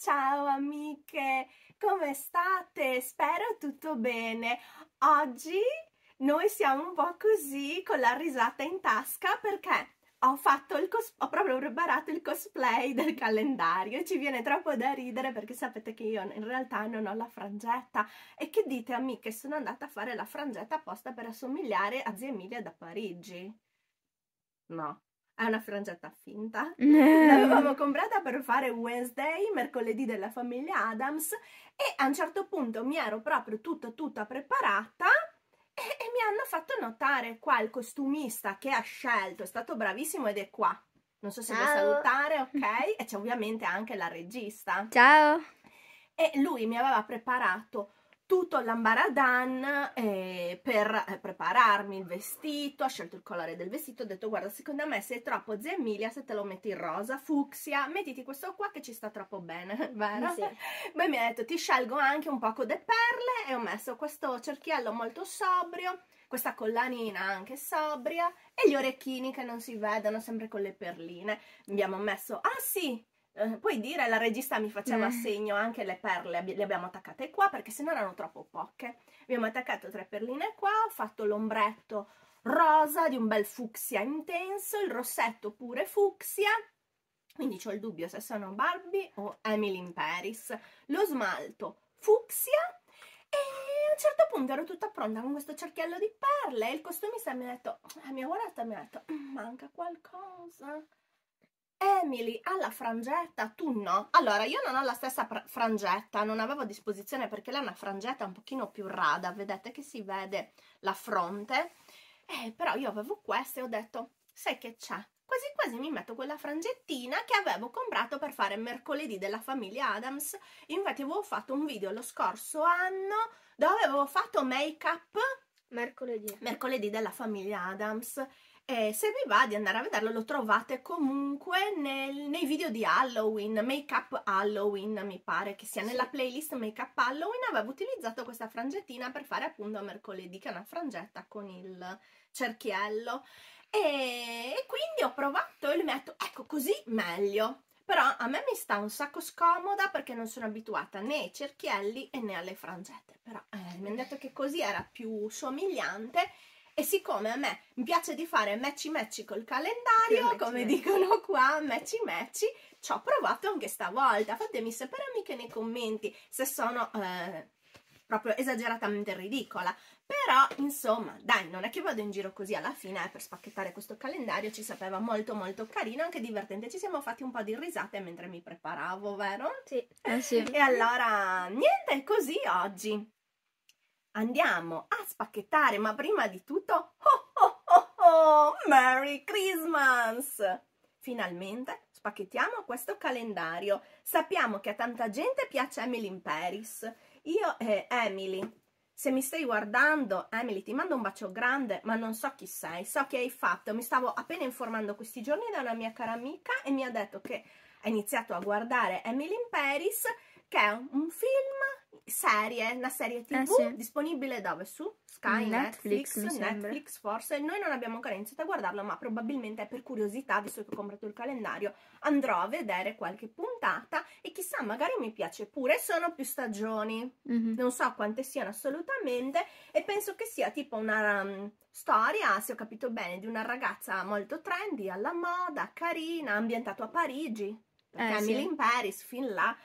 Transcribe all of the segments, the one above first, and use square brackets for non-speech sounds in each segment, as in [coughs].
Ciao amiche, come state? Spero tutto bene. Oggi noi siamo un po' così con la risata in tasca perché ho, fatto il ho proprio preparato il cosplay del calendario. Ci viene troppo da ridere perché sapete che io in realtà non ho la frangetta. E che dite amiche? Sono andata a fare la frangetta apposta per assomigliare a zia Emilia da Parigi. No è una frangetta finta. [laughs] L'avevamo [laughs] comprata per fare Wednesday, mercoledì della famiglia Adams, e a un certo punto mi ero proprio tutta tutta preparata e, e mi hanno fatto notare qua il costumista che ha scelto, è stato bravissimo ed è qua. Non so se Ciao. vuoi salutare, ok? [laughs] E c'è ovviamente anche la regista. Ciao! E lui mi aveva preparato tutto l'ambaradan eh, per eh, prepararmi il vestito, ho scelto il colore del vestito, ho detto guarda secondo me sei troppo zia Emilia se te lo metti in rosa, fucsia, mettiti questo qua che ci sta troppo bene, [laughs] vero? Sì. Poi mi ha detto ti scelgo anche un poco di perle e ho messo questo cerchiello molto sobrio, questa collanina anche sobria e gli orecchini che non si vedono sempre con le perline. Abbiamo messo, ah sì, eh, puoi dire, la regista mi faceva mm. segno anche le perle, le abbiamo attaccate qua perché se no erano troppo poche. Abbiamo attaccato tre perline qua, ho fatto l'ombretto rosa di un bel fucsia intenso, il rossetto pure fucsia, quindi ho il dubbio se sono Barbie o Emily in Paris. Lo smalto fucsia e a un certo punto ero tutta pronta con questo cerchiello di perle e il costumista mi ha detto, la mia guardata mi ha detto, mm, manca qualcosa. Emily ha la frangetta, tu no? Allora, io non ho la stessa frangetta, non avevo a disposizione perché lei ha una frangetta un pochino più rada, vedete che si vede la fronte, eh, però io avevo questa e ho detto, sai che c'è? Quasi quasi mi metto quella frangettina che avevo comprato per fare mercoledì della famiglia Adams, infatti avevo fatto un video lo scorso anno dove avevo fatto make up mercoledì, mercoledì della famiglia Adams e se vi va di andare a vederlo lo trovate comunque nel, nei video di Halloween, Make Up Halloween mi pare che sia nella playlist Make Up Halloween. Avevo utilizzato questa frangettina per fare appunto mercoledì che è una frangetta con il cerchiello. E, e quindi ho provato e ha detto ecco così meglio. Però a me mi sta un sacco scomoda perché non sono abituata né ai cerchielli né alle frangette. Però eh, mi hanno detto che così era più somigliante e siccome a me mi piace di fare matchy matchy col calendario, come dicono qua, matchy matchy, ci ho provato anche stavolta. Fatemi sapere amiche nei commenti se sono eh, proprio esageratamente ridicola. Però, insomma, dai, non è che vado in giro così alla fine eh, per spacchettare questo calendario, ci sapeva molto molto carino, anche divertente. Ci siamo fatti un po' di risate mentre mi preparavo, vero? Sì. Eh sì. E allora, niente, così oggi andiamo a spacchettare, ma prima di tutto, oh oh oh oh, Merry Christmas! Finalmente spacchettiamo questo calendario. Sappiamo che a tanta gente piace Emily in Paris. Io e Emily, se mi stai guardando, Emily, ti mando un bacio grande, ma non so chi sei, so che hai fatto. Mi stavo appena informando questi giorni da una mia cara amica e mi ha detto che ha iniziato a guardare Emily in Paris, che è un film serie, una serie tv eh, sì. disponibile dove? Su Sky, Netflix, Netflix, Netflix forse. Noi non abbiamo ancora iniziato a guardarlo, ma probabilmente per curiosità, visto che ho comprato il calendario, andrò a vedere qualche puntata e chissà, magari mi piace pure. Sono più stagioni, mm-hmm. non so quante siano assolutamente, e penso che sia tipo una um, storia, se ho capito bene, di una ragazza molto trendy, alla moda, carina, ambientato a Parigi. Perché eh, Emily sì. in Paris, fin là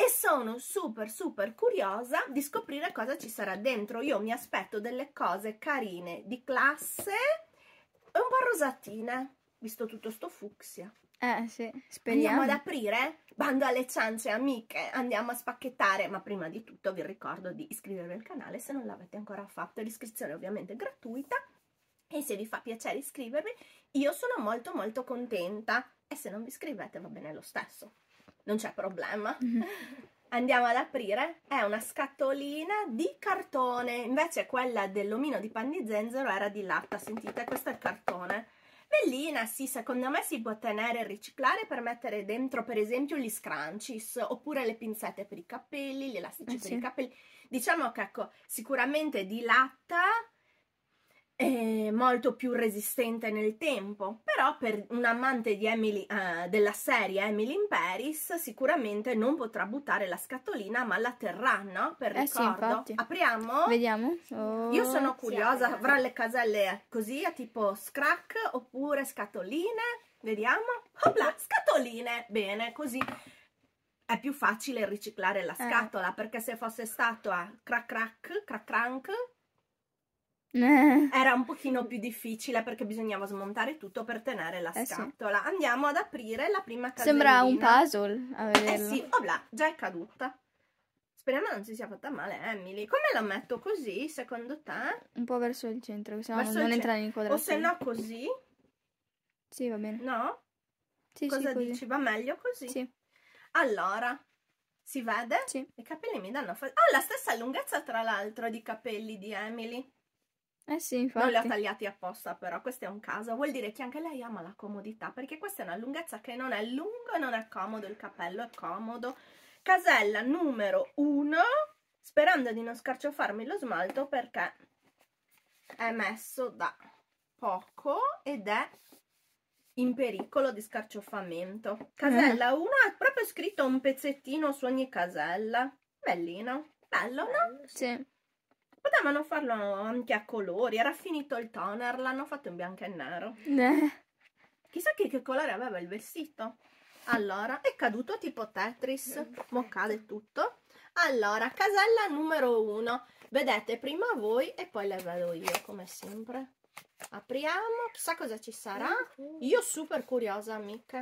e sono super super curiosa di scoprire cosa ci sarà dentro. Io mi aspetto delle cose carine, di classe e un po' rosatine, visto tutto sto fucsia. Eh sì, speriamo. Andiamo ad aprire? Bando alle ciance amiche, andiamo a spacchettare, ma prima di tutto vi ricordo di iscrivervi al canale se non l'avete ancora fatto, l'iscrizione è ovviamente gratuita e se vi fa piacere iscrivervi io sono molto molto contenta e se non vi iscrivete va bene lo stesso non c'è problema. Mhm. [laughs] Andiamo ad aprire, è una scatolina di cartone, invece quella dell'omino di pan di zenzero era di latta, sentite, questo è il cartone. Bellina, sì, secondo me si può tenere e riciclare per mettere dentro per esempio gli scrunchies oppure le pinzette per i capelli, gli elastici eh, per sì. i capelli. Diciamo che ecco, sicuramente di latta è molto più resistente nel tempo, però per un amante di Emily, uh, della serie Emily in Paris sicuramente non potrà buttare la scatolina ma la terrà, no? Per eh ricordo. Sì, Apriamo? Vediamo. Oh, Io sono curiosa, avrà le caselle così a tipo scrack oppure scatoline? Vediamo. Opla, scatoline. Bene, così è più facile riciclare la eh. scatola eh. perché se fosse stato a crack crack, crack crank eh. Era un pochino più difficile perché bisognava smontare tutto per tenere la eh scatola. Sì. Andiamo ad aprire la prima casellina. Sembra un puzzle a vederlo. Eh sì, oh là, già è caduta. Speriamo non si sia fatta male Emily. Come la metto così, secondo te? Un po' verso il centro, se no non entra in quadrato. O se no così? Sì, va bene. No? Sì, Cosa sì, dici? Va meglio così? Sì. Allora, si vede? Sì. I capelli mi danno... Oh, la stessa lunghezza tra l'altro di capelli di Emily. Eh sì, infatti. Non li ho tagliati apposta però, questo è un caso. Vuol dire che anche lei ama la comodità, perché questa è una lunghezza che non è lunga e non è comodo, il cappello è comodo. Casella numero 1, sperando di non scarciofarmi lo smalto perché è messo da poco ed è in pericolo di scarciofamento. Casella 1 ha proprio scritto un pezzettino su ogni casella. Bellino. Bello, no? Sì. Potevano farlo anche a colori, era finito il toner, l'hanno fatto in bianco e nero. Eh. Chissà che, che colore aveva il vestito. Allora, è caduto tipo Tetris, mo cade tutto. Allora, casella numero uno. Vedete prima voi e poi le vedo io, come sempre. Apriamo, chissà cosa ci sarà. Io super curiosa, amica.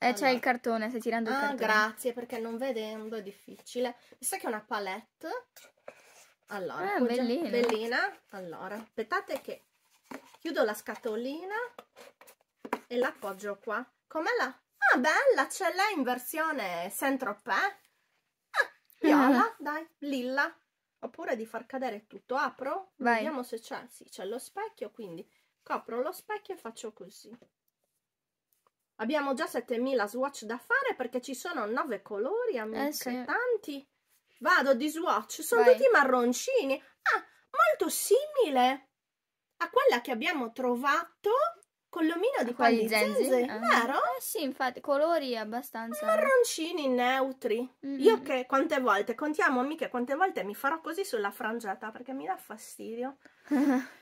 Eh, allora. c'è il cartone, stai tirando il ah, cartone. grazie, perché non vedendo è difficile. Mi sa che è una palette allora, ah, bellina. bellina. Allora, aspettate che chiudo la scatolina e l'appoggio qua. Com'è la... Ah, bella, ce l'è in versione Saint-Tropez. Ah, viola, [laughs] dai, lilla. Oppure di far cadere tutto. Apro, Vai. vediamo se c'è. Sì, c'è lo specchio, quindi copro lo specchio e faccio così. Abbiamo già 7000 swatch da fare perché ci sono 9 colori, amiche, eh sì. tanti. Vado di swatch, sono Vai. tutti marroncini. Ah, molto simile a quella che abbiamo trovato con l'omino di qua di Zenzi, ah. vero? Eh sì, infatti, colori abbastanza... Marroncini neutri. Mm -hmm. Io che quante volte, contiamo amiche, quante volte mi farò così sulla frangetta perché mi dà fastidio. [laughs]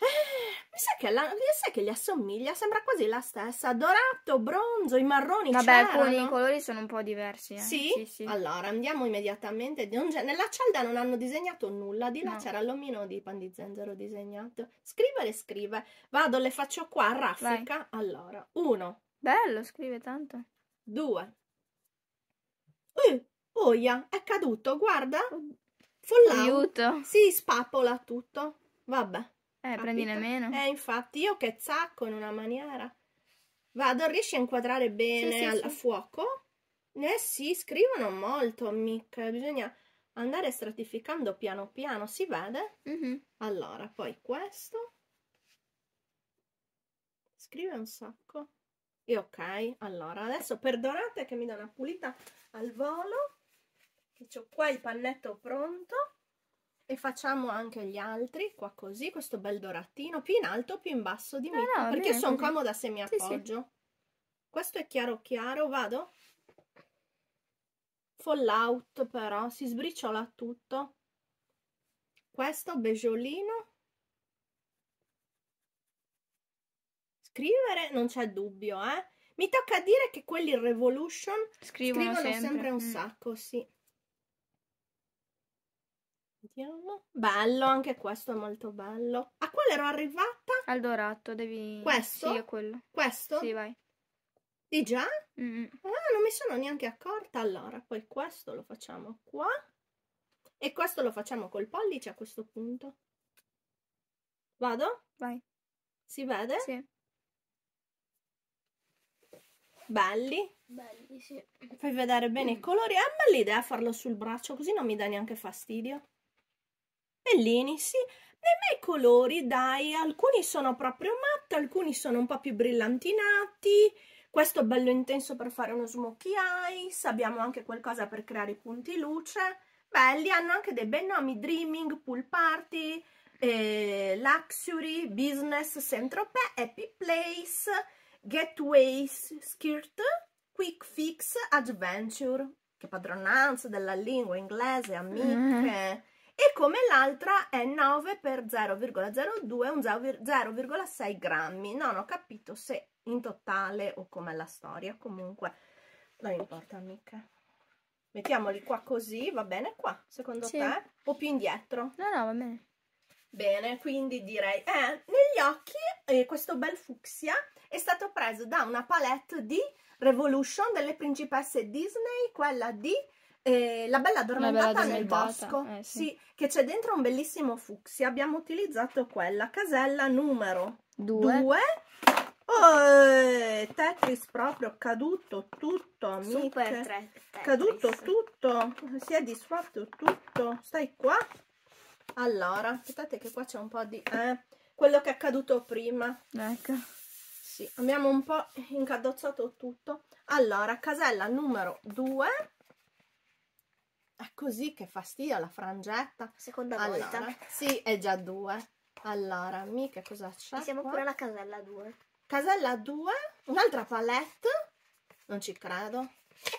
Eh, sa che, la, sai che gli assomiglia, sembra quasi la stessa. Dorato, bronzo, i marroni Vabbè, alcuni colori sono un po' diversi. Eh? Sì? sì? sì? Allora, andiamo immediatamente. nella cialda non hanno disegnato nulla, di là no. c'era l'omino di pan di zenzero disegnato. Scrivere, scrive. Vado, le faccio qua raffica. Vai. Allora, uno. Bello, scrive tanto. Due. Uh, oia, è caduto, guarda. Follao. Aiuto. Si spappola tutto. Vabbè. Eh, Capito? prendi nemmeno. Eh, infatti, io che zacco in una maniera. Vado, riesci a inquadrare bene sì, sì, al sì. fuoco? Eh sì, scrivono molto, mica. Bisogna andare stratificando piano piano. Si vede? Mm -hmm. Allora, poi questo. Scrive un sacco. E ok, allora, adesso perdonate che mi do una pulita al volo. Che ho qua il pannetto pronto e facciamo anche gli altri qua così questo bel doratino più in alto più in basso di me no, no, perché sono comoda se mi appoggio sì, sì. questo è chiaro chiaro vado fallout però si sbriciola tutto questo beggiolino scrivere non c'è dubbio eh mi tocca dire che quelli Revolution scrivono, scrivono sempre. sempre, un mm. sacco sì Vediamo. Bello, anche questo è molto bello. A quale ero arrivata? Al dorato, devi... Questo? Sì, è quello. Questo? Sì, vai. Di già? Mm. Ah, non mi sono neanche accorta. Allora, poi questo lo facciamo qua. E questo lo facciamo col pollice a questo punto. Vado? Vai. Si vede? Sì. Belli? Belli, sì. Fai vedere bene mm. i colori. È una bella idea farlo sul braccio, così non mi dà neanche fastidio. Bellini, sì. Nei miei colori, dai, alcuni sono proprio matte, alcuni sono un po' più brillantinati. Questo è bello intenso per fare uno smokey eyes. Abbiamo anche qualcosa per creare i punti luce. Belli, hanno anche dei bei nomi, Dreaming, Pool Party, eh, Luxury, Business, Saint-Tropez, Happy Place, Gateways, Skirt, Quick Fix, Adventure, che padronanza della lingua inglese, amiche. E come l'altra è 9 per 0,02, un 0,6 grammi. Non ho capito se in totale o com'è la storia. Comunque, non importa, amiche. Mettiamoli qua così, va bene qua, secondo Sì. te? O più indietro? No, no, va bene. Bene, quindi direi, eh, negli occhi eh, questo bel fucsia è stato preso da una palette di Revolution delle principesse Disney, quella di eh, La bella addormentata nel bosco. eh, sì. sì, che c'è dentro un bellissimo fucsia. Abbiamo utilizzato quella casella numero Due. 2. Oh, Tetris proprio caduto tutto, amiche. Super tre. Caduto Tetris. tutto, si è disfatto tutto. Stai qua. Allora, aspettate che qua c'è un po' di... Eh, quello che è accaduto prima. Ecco. Sì, abbiamo un po' incadozzato tutto. Allora, casella numero 2. È così che fastidio la frangetta. Seconda Allora, volta. sì, è già 2. Allora, mica cosa c'è siamo qua? pure alla casella 2. Casella 2, un'altra palette. Non ci credo.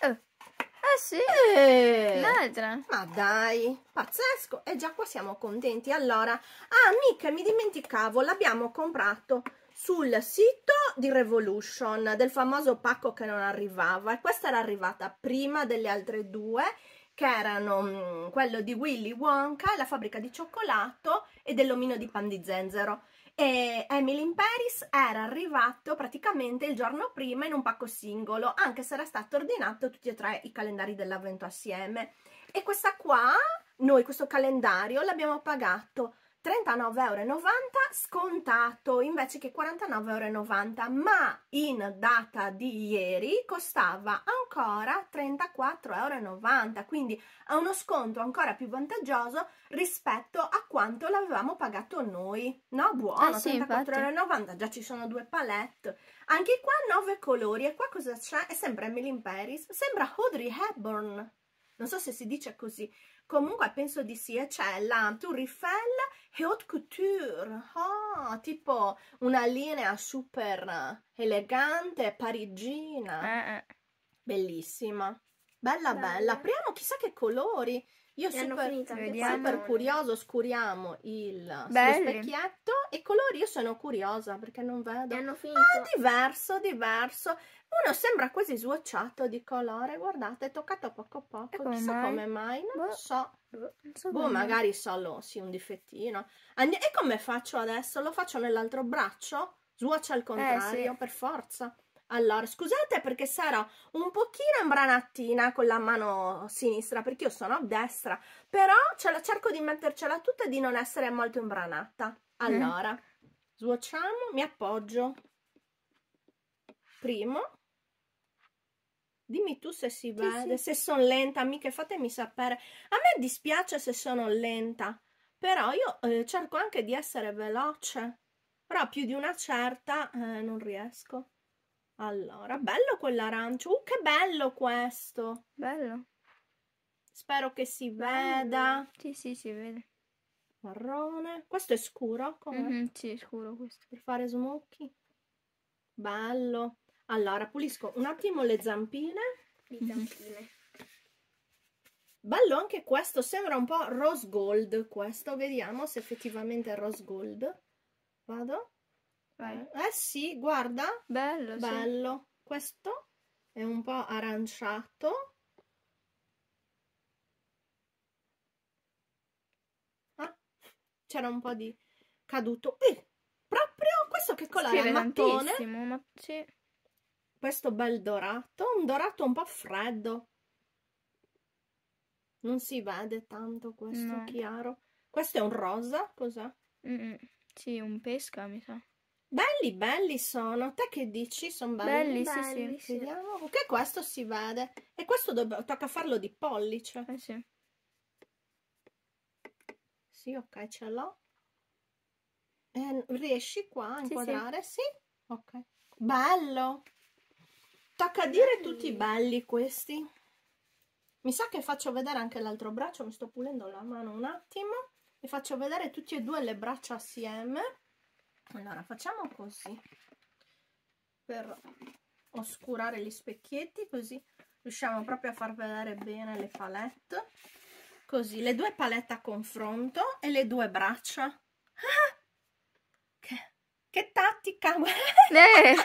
Eh sì, Eh, l'altra. Ma dai, pazzesco! E già qua siamo contenti. Allora, ah, mica mi dimenticavo, l'abbiamo comprato sul sito di Revolution, del famoso pacco che non arrivava. E questa era arrivata prima delle altre due, che erano mm, quello di Willy Wonka, la fabbrica di cioccolato e dell'omino di pan di zenzero. E Emily in Paris era arrivato praticamente il giorno prima in un pacco singolo, anche se era stato ordinato tutti e tre i calendari dell'avvento assieme. E questa qua, noi questo calendario l'abbiamo pagato 39,90 euro scontato invece che 49,90 euro, ma in data di ieri costava ancora 34,90 euro, quindi ha uno sconto ancora più vantaggioso rispetto a quanto l'avevamo pagato noi. No, buono, Eh sì, 34,90 euro, già ci sono due palette. Anche qua nove colori e qua cosa c'è? È sempre Emily in Paris, sembra Audrey Hepburn. Non so se si dice così. Comunque penso di sì, e c'è la Tour Eiffel e Haute Couture. Ah, tipo una linea super elegante, parigina. Eh, eh. Bellissima. Bella, bella. Bella. Apriamo chissà che colori. Io super, super curioso, scuriamo il lo Belli. specchietto. E colori io sono curiosa perché non vedo. hanno finito. Ah, diverso, diverso. Uno sembra quasi swatchato di colore. Guardate, è toccato poco poco. Come Chissà mai? come mai, non Boh. so. Non so Boh, magari solo sì, un difettino. Andi- e come faccio adesso? Lo faccio nell'altro braccio? Swatch al contrario, sì. per forza. Allora, scusate perché sarò un pochino imbranattina con la mano sinistra, perché io sono a destra, però ce la- cerco di mettercela tutta e di non essere molto imbranata. Allora, swatchiamo, mi appoggio. Primo. Dimmi tu se si vede, se sono lenta, amiche, fatemi sapere. A me dispiace se sono lenta, però io eh, cerco anche di essere veloce, però più di una certa eh, non riesco. Allora, bello quell'arancio, uh, che bello questo! Bello. Spero che si Bello. veda. Sì, sì, si vede. Marrone, questo è scuro, come Mhm, sì, scuro questo. per fare smoky. Bello. Allora, pulisco un attimo le zampine. Di zampine. Bello anche questo, sembra un po' rose gold questo, vediamo se effettivamente è rose gold. Vado? Vai. Eh sì, guarda, Bello, sì. bello. Questo è un po' aranciato. Ah, c'era un po' di caduto. Eh, proprio questo che colore è mattone. ma sì. Questo bel dorato, un dorato un po' freddo. Non si vede tanto questo No. chiaro. Questo è un rosa, cos'è? Mm, Sì, un pesca, mi sa. Belli, belli sono. Te che dici? Sono belli? Belli, sì, sì. Belli, sì. Vediamo. Ok, questo si vede. E questo tocca farlo di pollice. Eh sì. Sì, ok, ce l'ho. Eh, riesci qua a Sì, sì. inquadrare? Sì. Ok. Bello. Tocca dire Belli. tutti belli questi. Mi sa che faccio vedere anche l'altro braccio, mi sto pulendo la mano un attimo. vi faccio vedere tutti e due le braccia assieme allora facciamo così. Per oscurare gli specchietti così riusciamo proprio a far vedere bene le palette. Così le due palette a confronto e le due braccia. Ah! che, che tattica! [laughs] Eh,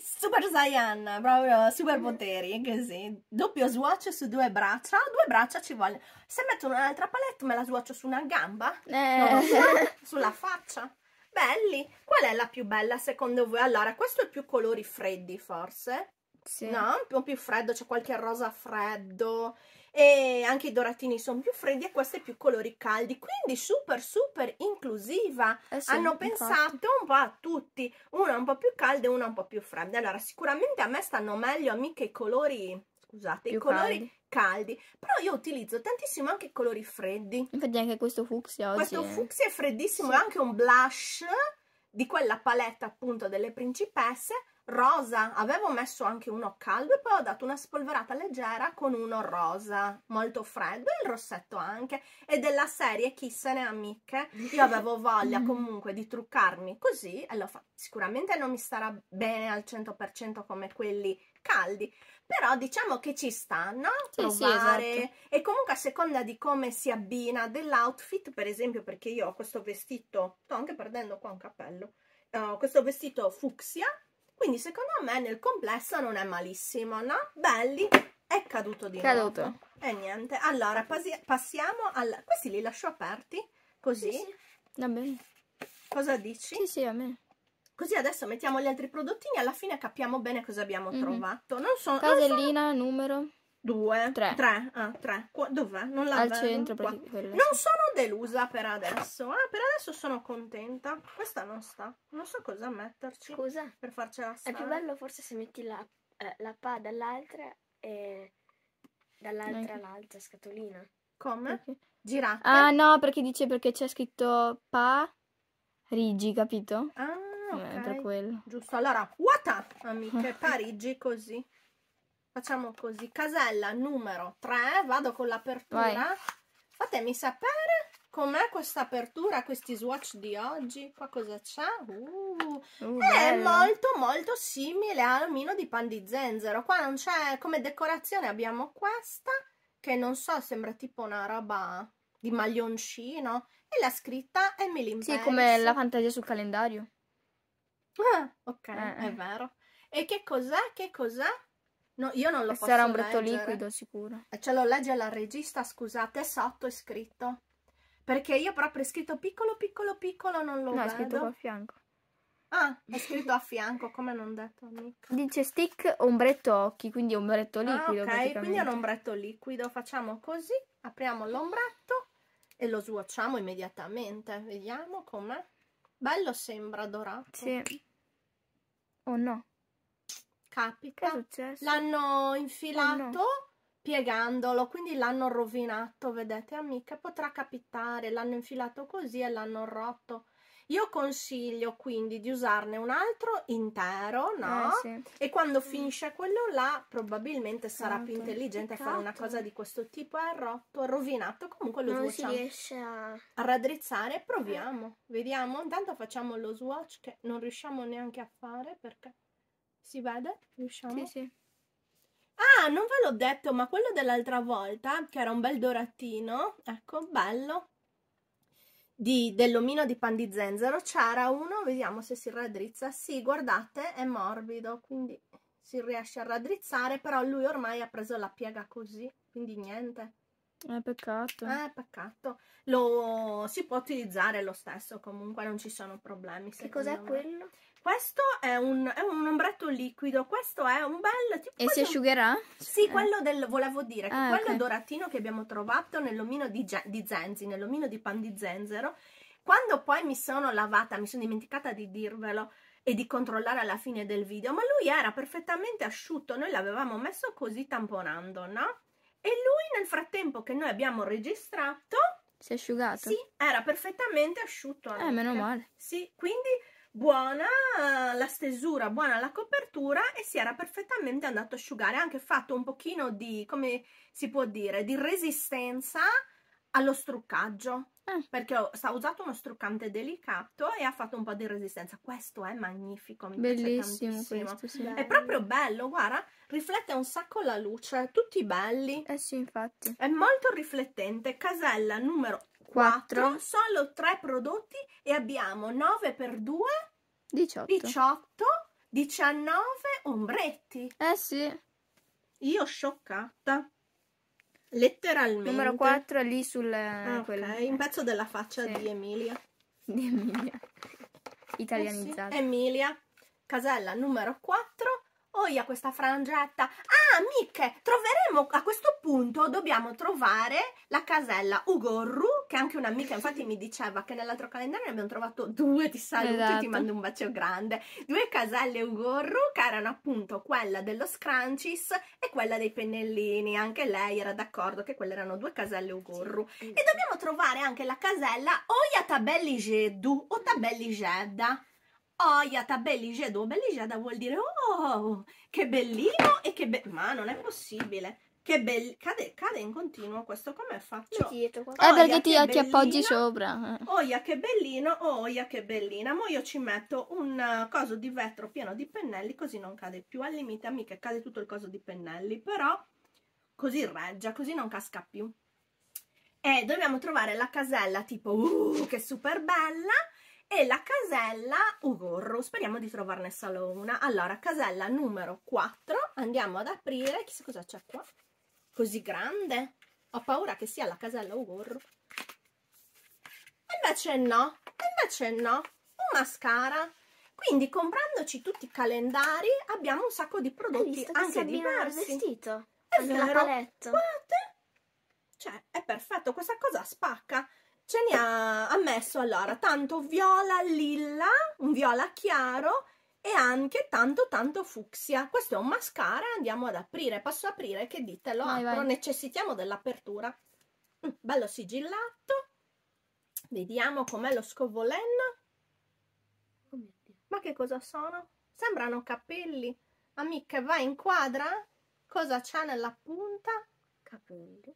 super Saiyan proprio super poteri così doppio swatch su due braccia. Due braccia ci vogliono. Se metto un'altra palette me la swatcho su una gamba? Non eh. so, sulla faccia belli qual è la più bella secondo voi allora questo è più colori freddi forse Sì. No, un po' più freddo, c'è qualche rosa freddo e anche i doratini sono più freddi e questi più colori caldi, quindi super super inclusiva. Eh sì, Hanno infatti. pensato un po' a tutti, una un po' più calda e una un po' più fredda. Allora, sicuramente a me stanno meglio mica i colori, scusate, i Più colori caldi. caldi, però io utilizzo tantissimo anche i colori freddi. Infatti anche questo fucsia oggi. Questo è- fucsia è freddissimo, Sì. è anche un blush di quella paletta appunto delle principesse rosa. Avevo messo anche uno caldo e poi ho dato una spolverata leggera con uno rosa molto freddo e il rossetto anche. E della serie chi se ne ha amiche. Io avevo voglia [laughs] comunque di truccarmi così e l'ho fatto. Sicuramente non mi starà bene al 100% come quelli caldi, però diciamo che ci sta, no? Sì, sì, esatto. e comunque a seconda di come si abbina dell'outfit, per esempio, perché io ho questo vestito, sto anche perdendo qua un cappello, ho questo vestito fucsia, quindi secondo me nel complesso non è malissimo, no? Belli, è caduto di Caduto. nuovo. E niente, allora passiamo al... Questi li lascio aperti, così, Va bene. cosa dici? Sì, sì, a me. Così adesso mettiamo gli altri prodottini e alla fine capiamo bene cosa abbiamo Mhm. trovato. Non so, non so- Casellina numero due, Tre. tre, ah, tre. Qua- dov'è? Non la al vedo. centro. Qua. Non sono delusa per adesso. Ah, per adesso sono contenta. Questa non sta. Non so cosa metterci Scusa, per farcela è stare. più bello forse se metti la, eh, la pa dall'altra e dall'altra Ecco. l'altra scatolina. Come? Perché? Girate. Ah no, perché dice perché c'è scritto pa Rigi, capito? Ah, Eh, per ok. quello. Giusto. Allora, what amiche, [laughs] Parigi così. Facciamo così. Casella numero 3. Vado con l'apertura. Vai. Fatemi sapere com'è questa apertura, questi swatch di oggi. Qua cosa c'è? Uh, Uh, È bello. molto molto simile all'omino di pan di zenzero. Qua non c'è come decorazione abbiamo questa che non so, sembra tipo una roba di maglioncino e la scritta Emily in Sì, come la fantasia sul calendario. Ah, ok, Eh. è vero. E che cos'è? Che cos'è? No, io non lo posso Sarà un bretto leggere. liquido, sicuro. E Ce lo legge la regista, scusate, sotto è scritto. Perché io proprio è scritto piccolo, piccolo, piccolo, non lo No, è vedo. scritto qua a fianco. Ah, è scritto a fianco, come non detto, amica. Dice stick ombretto occhi, quindi ombretto liquido Ah, ok, quindi è un ombretto liquido. Facciamo così, apriamo l'ombretto e lo swatchiamo immediatamente. Vediamo com'è. Bello sembra dorato. Sì. Oh no, Capita. L'hanno infilato Oh, piegandolo, quindi l'hanno rovinato, vedete amica? Potrà capitare, l'hanno infilato così e l'hanno rotto. Io consiglio quindi di usarne un altro intero, no? Eh, sì. E quando finisce quello là, probabilmente sarà più Esatto. intelligente fare una cosa di questo tipo. È rotto, è rovinato. Comunque lo Non si swatchiamo riesce a... a raddrizzare. Proviamo, vediamo. Intanto facciamo lo swatch che non riusciamo neanche a fare perché si vede? Riusciamo? Sì, sì. Ah, non ve l'ho detto, ma quello dell'altra volta, che era un bel doratino, ecco, bello, di, dell'omino di pan di zenzero, c'era uno, vediamo se si raddrizza. Sì, guardate, è morbido, quindi si riesce a raddrizzare, però lui ormai ha preso la piega così, quindi niente. È peccato. Eh, peccato. Lo si può utilizzare lo stesso, comunque non ci sono problemi. Che cos'è me. Questo è un, è un ombretto liquido, questo è un bel... Tipo e si asciugherà? sì, Eh. quello del, volevo dire, che Ah, quello ok. doratino che abbiamo trovato nell'omino di, di Zenzi, nell'omino di pan di zenzero, quando poi mi sono lavata, mi sono dimenticata di dirvelo e di controllare alla fine del video, ma lui era perfettamente asciutto, noi l'avevamo messo così tamponando, no? E lui nel frattempo che noi abbiamo registrato, Si è asciugato? sì, era perfettamente asciutto. Eh, meno anche. male. Sì, quindi buona eh, la stesura, buona la copertura e si era perfettamente andato a asciugare, ha anche fatto un pochino di, come si può dire, di resistenza allo struccaggio. Ah. perché sta- usato uno struccante delicato e ha fatto un po' di resistenza. Questo è magnifico, mi piace Bellissimo tantissimo. questo, sì. È proprio bello, guarda, riflette un sacco la luce, tutti belli. Eh sì, infatti. È molto riflettente. Casella numero 4, 4, solo 3 prodotti e abbiamo 9 per 2, 18. 18, 19 ombretti. Eh sì. Io scioccata. Letteralmente. Numero 4 è lì sul... Ah, ok, quello un pezzo della faccia Sì. di Emilia. di Emilia. Eh sì. Emilia, casella numero 4. Oia questa frangetta. Ah, amiche, troveremo a questo punto dobbiamo trovare la casella Ugorru, che anche un'amica infatti mi diceva che nell'altro calendario ne abbiamo trovato due, ti saluto e ti Esatto. mando un bacio grande. Due caselle Ugorru che erano appunto quella dello scrunchies e quella dei pennellini. Anche lei era d'accordo che quelle erano due caselle Ugorru. Sì. E dobbiamo trovare anche la casella Oia Tabelli Geddu o Tabelli Gedda. Oia Tabelli Geddu o Belli Gedda vuol dire oh, che bellino e che be- Ma non è possibile. Che bello. Cade, cade in continuo questo, come faccio? Qua. Eh, perché ti, che ti appoggi sopra. Oia che bellino, oh, oia che bellina. Mo io ci metto un eh, coso di vetro pieno di pennelli così non cade più. Al limite, amiche, cade tutto il coso di pennelli, però così reggia, così non casca più. E dobbiamo trovare la casella tipo, uh, che super bella, e la casella Ugorro. Speriamo di trovarne solo una. Allora, casella numero 4, andiamo ad aprire. Chissà cosa c'è qua. Così grande. Ho paura che sia la casella Ugorro. Invece no, invece no, un mascara. Quindi comprandoci tutti i calendari abbiamo un sacco di Hai prodotti anche diversi. vestito? È vero. Guardate, cioè è perfetto, questa cosa spacca. Ce ne ha, ha messo allora tanto viola lilla, un viola chiaro e anche tanto tanto fucsia. Questo è un mascara, andiamo ad aprire. Posso aprire? Che dite? Lo Vai, apro, vai. necessitiamo dell'apertura. Mm, bello sigillato. Vediamo com'è lo scovolenno. Oh. Ma che cosa sono? Sembrano capelli. Amiche, vai in quadra? Cosa c'è nella punta? Capelli.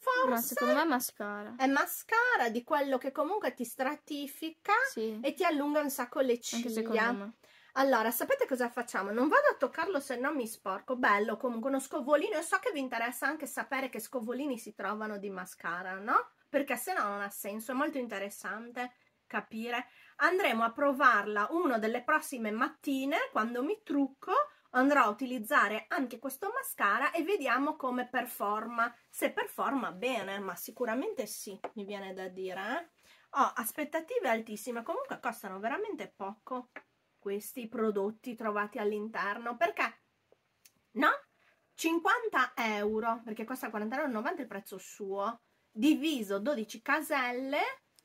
Forse Ma secondo me è mascara. è mascara di quello che comunque ti stratifica Sì. e ti allunga un sacco le ciglia. Allora, sapete cosa facciamo? Non vado a toccarlo se no mi sporco. Bello, comunque uno scovolino. Io so che vi interessa anche sapere che scovolini si trovano di mascara, no? Perché se no non ha senso. È molto interessante capire. Andremo a provarla una delle prossime mattine quando mi trucco. Andrò a utilizzare anche questo mascara e vediamo come performa. Se performa bene, ma sicuramente sì, mi viene da dire. Eh? Ho aspettative altissime, comunque costano veramente poco questi prodotti trovati all'interno perché no 50 euro perché costa 49,90 il prezzo suo diviso 12 caselle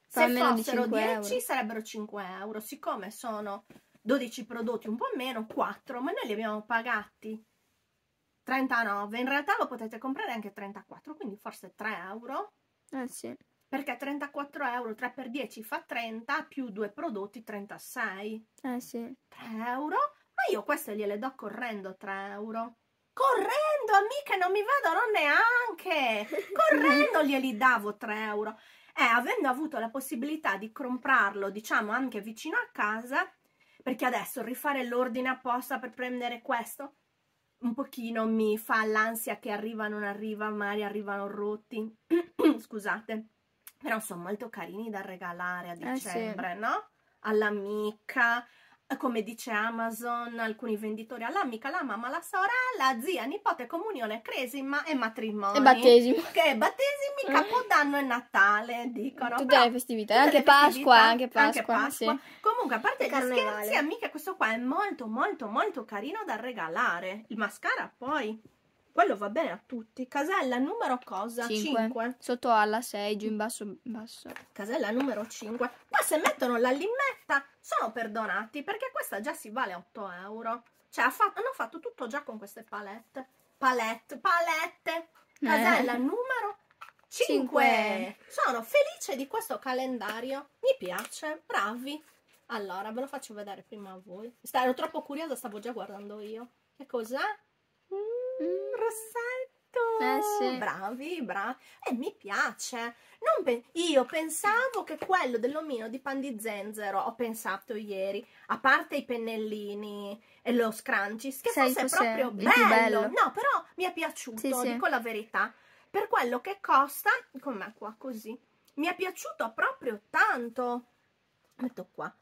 se fossero 5 10 euro. sarebbero 5 euro siccome sono 12 prodotti un po' meno 4 ma noi li abbiamo pagati 39 in realtà lo potete comprare anche 34 quindi forse 3 euro Eh sì. perché 34 euro 3 per 10 fa 30 più due prodotti 36 Eh sì. 3 euro? Ma io queste gliele do correndo 3 euro. Correndo, amiche, non mi vedono neanche. Correndo [laughs] glieli davo 3 euro. E avendo avuto la possibilità di comprarlo, diciamo, anche vicino a casa, perché adesso rifare l'ordine apposta per prendere questo, un pochino mi fa l'ansia che arriva, non arriva, magari arrivano rotti. [clears throat] Scusate. Però sono molto carini da regalare a Eh sì. dicembre, no? All'amica, come dice Amazon, alcuni venditori all'amica, la mamma, la sorella, zia, nipote, comunione, cresima e matrimonio. E battesimo. Che battesimi, capodanno e Natale, dicono. Tutte Però le festività. tutte Anche le Pasqua, festività, anche Pasqua. Pasqua. Sì. Comunque, a parte gli scherzi, amiche, questo qua è molto, molto, molto carino da regalare. Il mascara poi, quello va bene a tutti. Casella numero cosa? Cinque. 5. Sotto alla 6, giù in basso, in basso. Casella numero 5. Ma se mettono la limetta sono perdonati perché questa già si vale 8 euro. Cioè ha fa- hanno fatto tutto già con queste palette. Palette, palette. Casella Eh. numero 5. Cinque. Sono felice di questo calendario. Mi piace, bravi. Allora, ve lo faccio vedere prima a voi. Ero troppo curiosa, stavo già guardando io. Che cos'è? Mm, Mm. rossetto. Eh, sì. Bravi, bravi. E mi piace. Non pe- io pensavo che quello dell'omino di pan di zenzero, ho pensato ieri, a parte i pennellini e lo scrunchies, che Sai fosse proprio bello. bello. No, però mi è piaciuto, Sì, sì. dico la verità. Per quello che costa, com'è qua, così, mi è piaciuto proprio tanto. Metto qua.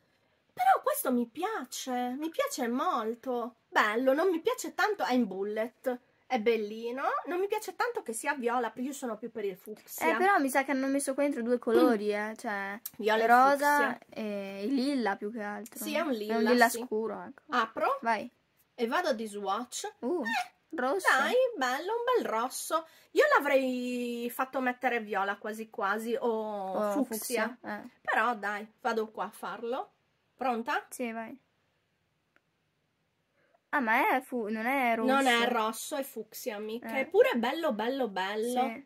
Però questo mi piace, mi piace molto. Bello, non mi piace tanto, è in bullet. È bellino, non mi piace tanto che sia viola, io sono più per il fucsia. Eh, però mi sa che hanno messo qua dentro due colori, eh. Cioè, Viola e rosa fucsia. e il lilla più che altro. Sì, è un È un lilla, lilla sì. scuro, ecco. Apro Vai. e vado a diswatch. Uh, rosso. Dai, bello, un bel rosso. Io l'avrei fatto mettere viola quasi quasi o Oh, fucsia. Eh. Però dai, vado qua a farlo. Pronta? Sì, vai. Ah, ma è fu- non è rosso. Non è rosso, è fucsia, mica. Eh. Eppure è bello, bello, bello. Sì.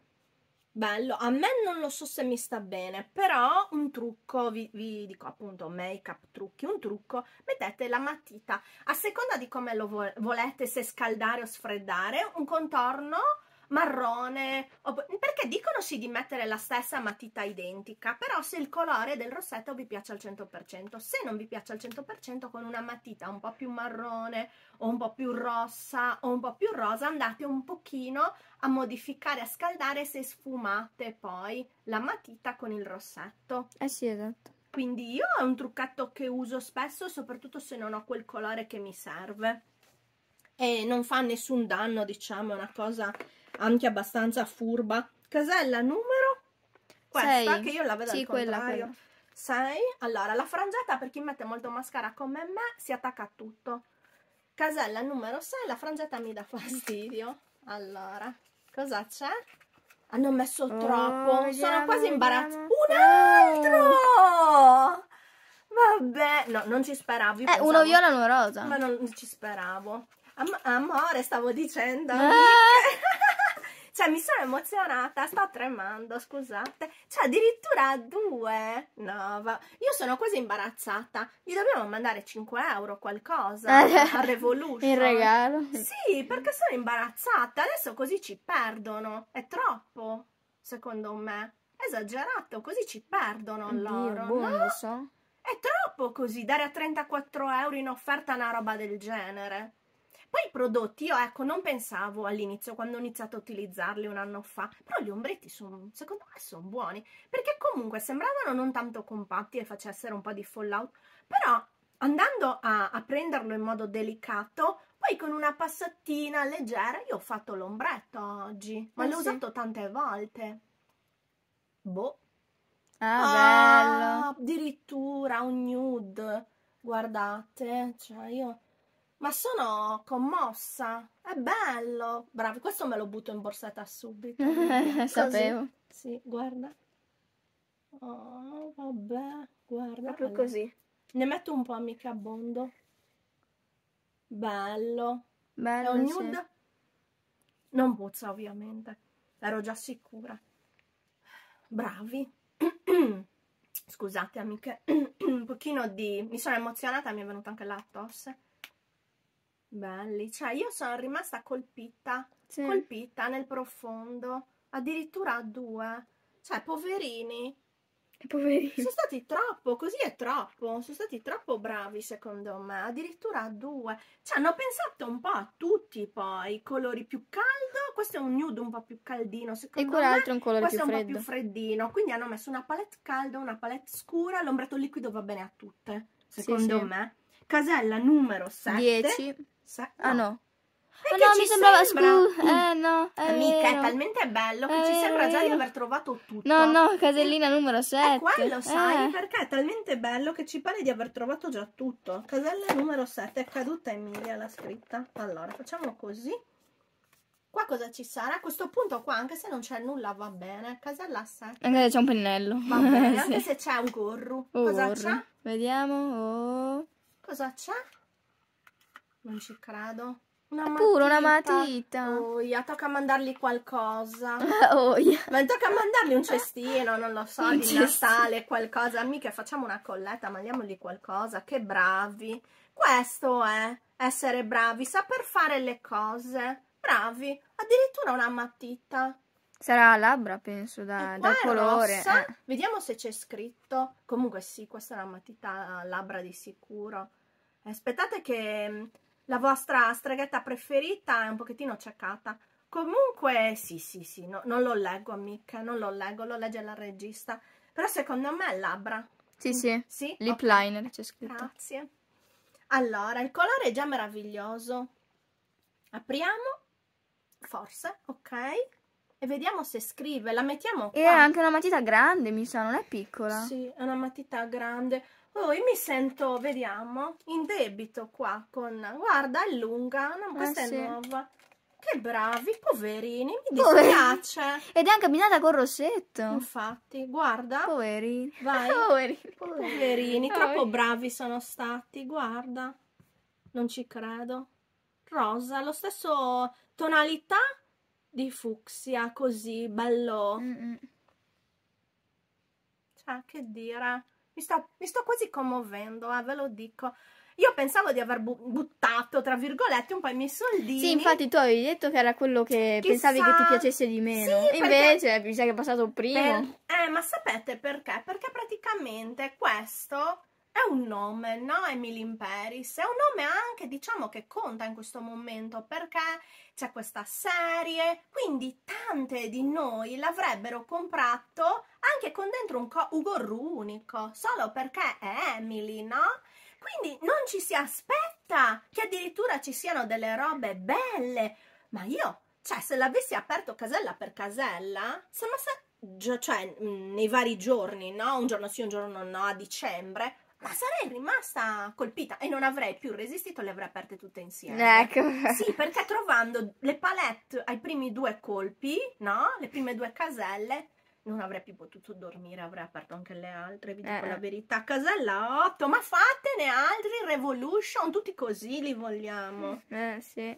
Bello. A me non lo so se mi sta bene, però un trucco, vi, vi dico appunto make up trucchi, un trucco, mettete la matita, a seconda di come lo vo- volete, se scaldare o sfreddare, un contorno marrone, perché dicono sì di mettere la stessa matita identica, però se il colore del rossetto vi piace al 100%, se non vi piace al 100% con una matita un po' più marrone o un po' più rossa o un po' più rosa andate un pochino a modificare, a scaldare se sfumate poi la matita con il rossetto. Eh sì, esatto. Quindi io è un trucchetto che uso spesso, soprattutto se non ho quel colore che mi serve. E non fa nessun danno, diciamo, è una cosa anche abbastanza furba. Casella numero? Questa, Sei. che io la vedo Sì, al quella, contrario. 6. Allora, la frangetta per chi mette molto mascara come me si attacca a tutto. Casella numero 6, la frangetta mi dà fastidio. Allora, cosa c'è? Hanno messo Oh, troppo. Sono vediamo, quasi imbarazzata. Un altro! Vabbè, no, non ci speravo. io Eh, pensavo- uno viola e uno rosa. Ma non ci speravo. Am- amore, stavo dicendo. Ah. Cioè, mi sono emozionata, sto tremando, scusate. Cioè, addirittura due. No, va- io sono quasi imbarazzata. Gli dobbiamo mandare 5 euro qualcosa [laughs] a Revolution. Il regalo. Sì, perché sono imbarazzata. Adesso così ci perdono. È troppo, secondo me. Esagerato, così ci perdono Oddio, loro. boh, no? lo so. È troppo così dare a 34 euro in offerta una roba del genere. Poi i prodotti, io ecco, non pensavo all'inizio quando ho iniziato a utilizzarli un anno fa, però gli ombretti sono, secondo me sono buoni, perché comunque sembravano non tanto compatti e facessero un po' di fallout, però andando a, a prenderlo in modo delicato, poi con una passatina leggera, io ho fatto l'ombretto oggi, ma Eh l'ho sì. usato tante volte. Boh. Ah, bello. Addirittura un nude. Guardate, cioè io... Ma sono commossa. È bello. Bravi, questo me lo butto in borsetta subito. [laughs] Sapevo. Sì, guarda. Oh, vabbè, guarda. Proprio Allora, così. Ne metto un po' mica abbondo. Bello. È Bello, un sì. nude? Non puzza, ovviamente. Ero già sicura. Bravi. [clears throat] Scusate, amiche. [clears throat] Un pochino di... Mi sono emozionata, mi è venuta anche la tosse. Belli. Cioè, io sono rimasta colpita. Sì. Colpita nel profondo. Addirittura a due. Cioè, poverini. Poverino. Sono stati troppo, così è troppo. Sono stati troppo bravi, secondo me. Addirittura a due. Cioè, hanno pensato un po' a tutti poi. Colori più caldo. Questo è un nude un po' più caldino, E secondo me. quell'altro è un colore Questo più è un po' freddo. più freddino. Quindi hanno messo una palette calda, una palette scura. L'ombretto liquido va bene a tutte, secondo sì. me. Casella numero 7. 10. Ah no. È Ah no, ci mi sembrava sembra- scu- Eh no, è Amica, è vero. talmente bello che È ci sembra già di vero. aver trovato tutto. No, no, casellina numero 7. È quello, sai, Eh. perché è talmente bello che ci pare di aver trovato già tutto. Casella numero 7, è caduta Emilia la scritta. Allora, facciamo così. Qua cosa ci sarà? A questo punto qua, anche se non c'è nulla, va bene. Casella 7, Anche se c'è un pennello. va bene. [laughs] Anche Sì. se c'è un gorru. Oh, Cosa c'è? Vediamo. Oh. Cosa c'è? Non ci credo. Una Pure una matita. Oh, ya, tocca mandargli qualcosa. [laughs] Oh, yeah. Ma tocca mandargli un cestino, non lo so, Un di cestino. Natale, qualcosa. Amiche, facciamo una colletta, mandiamogli qualcosa. Che bravi. Questo è essere bravi, saper fare le cose. bravi, addirittura una matita. Sarà labbra, penso, da, dal colore. eh. Vediamo se c'è scritto. Comunque sì, questa è una matita labbra di sicuro. Aspettate che la vostra streghetta preferita è un pochettino cercata. Comunque sì, sì, sì, no- non lo leggo, amica, non lo leggo, lo legge la regista. Però secondo me è labbra. Sì, sì. Sì? Lip Ok. liner c'è scritto. Grazie. Allora, il colore è già meraviglioso. Apriamo, forse, ok? E vediamo se scrive. La mettiamo qua. E è anche una matita grande, mi sa, non è piccola. Sì, è una matita grande. Io mi sento, vediamo, in debito qua con... Guarda, è lunga, no, questa Eh, sì. è nuova. Che bravi, poverini, mi Poverini. dispiace. Ed è anche abbinata col rossetto. Infatti, guarda, Poverini. vai. [laughs] Poverini. Poverini, troppo bravi sono stati, guarda. Non ci credo. Rosa, lo stesso tonalità di fucsia, così, bello. Mm-mm. Cioè, che dire. Mi sto, mi sto quasi commuovendo, eh, ve lo dico. Io pensavo di aver bu- buttato, tra virgolette, un po' i miei soldini. Sì, infatti tu avevi detto che era quello che Chissà. pensavi che ti piacesse di meno. Sì, perché- Invece mi sa che è passato il primo. Per- eh, ma sapete perché? Perché praticamente questo è un nome, no? Emily in Paris. È un nome anche, diciamo, che conta in questo momento perché c'è questa serie, quindi tante di noi l'avrebbero comprato anche con dentro un co- Ugo unico, solo perché è Emily, no? Quindi non ci si aspetta che addirittura ci siano delle robe belle, ma io, cioè, se l'avessi aperto casella per casella, se gio- cioè, nei vari giorni, no? Un giorno sì, un giorno no, a dicembre, ma sarei rimasta colpita e non avrei più resistito, le avrei aperte tutte insieme. Ecco. Sì, perché trovando le palette ai primi due colpi, no? Le prime due caselle, non avrei più potuto dormire, avrei aperto anche le altre, vi dico Eh. la verità. Casella 8, ma fatene altri, Revolution, tutti così li vogliamo. Eh, sì.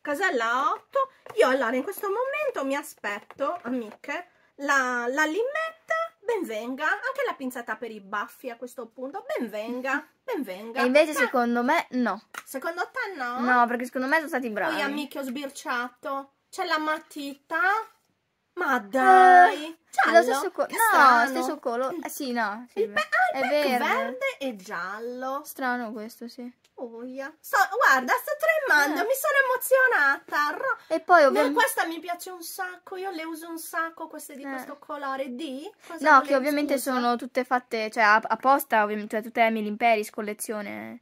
Casella 8, io allora in questo momento mi aspetto, amiche, la, la limetta, benvenga, anche la pinzetta per i baffi a questo punto, benvenga, benvenga. [laughs] E invece Eh, secondo me no. secondo te no? No, perché secondo me sono stati bravi. Poi amiche ho sbirciato. C'è la matita. Ma dai. Eh, Giallo. Lo stesso co- Che no, stesso colore. Eh, sì, no. sì, Il ah, il è verde. verde e giallo. Strano questo, sì. Oia. Sto- guarda, sto tremando, Eh. mi sono emozionata. E poi No, ovviamente... questa mi piace un sacco, io le uso un sacco, queste di Eh. questo colore. Di? Cosa No, che ovviamente scusa? sono tutte fatte, cioè apposta, ovviamente, cioè tutte Emily in Paris collezione